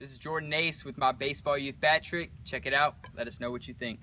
This is Jordan Ace with my baseball youth bat trick. Check it out. Let us know what you think.